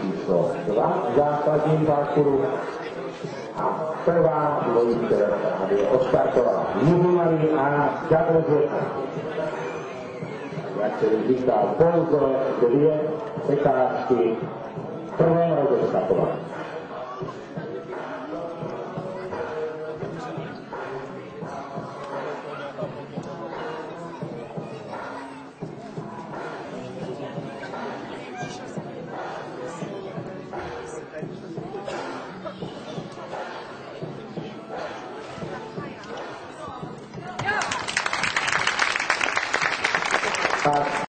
číslo 2 v základním parkouru a prvá dvojice právě odstartovala Muhumari a Jablozek. Jak se říká, pouze dvě překážky prvého odstartování. Thank you.